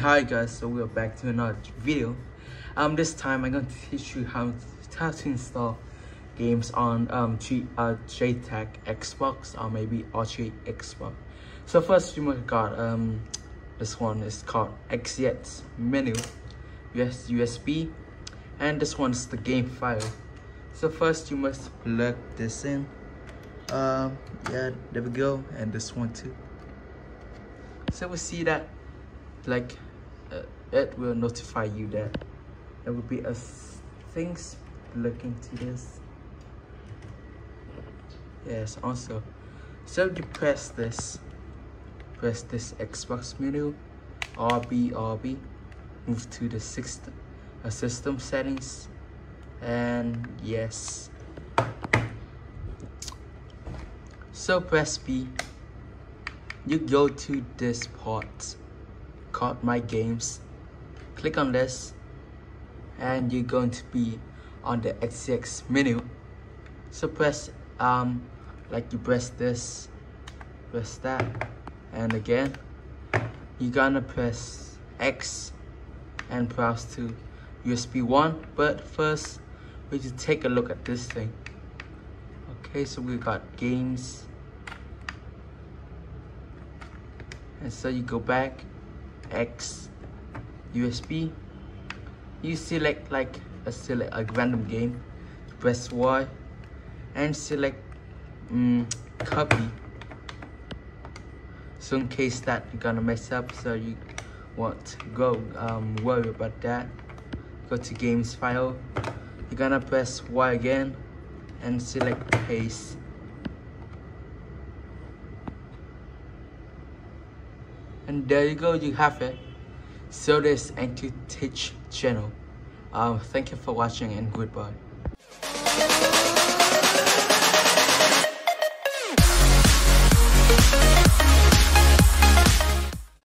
Hi guys, so we're back to another video. Um, this time I'm going to teach you how to, how to install games on um G, uh, JTAG Xbox or maybe RGH Xbox. So first you must got um this one is called XEX menu US USB and this one is the game file. So first you must plug this in. Um yeah there we go and this one too. So we see that like uh, it will notify you that there will be a things looking to this. Yes also so you press this press this xbox menu rb rb move to the system uh, system settings and yes. So press b. You go to this part called my games. Click on this and you're going to be on the XEX menu. So press um like you press this press that and again. You're gonna press X and browse to USB 1 but first we to take a look at this thing. Okay so we got games. And so you go back X USB you select like a select a random game press Y and select um, copy. So in case that you're gonna mess up so you want to go um, worry about that go to games file. You're gonna press Y again and select paste and there you go you have it. So this Andrew's Tech channel. Um thank you for watching and goodbye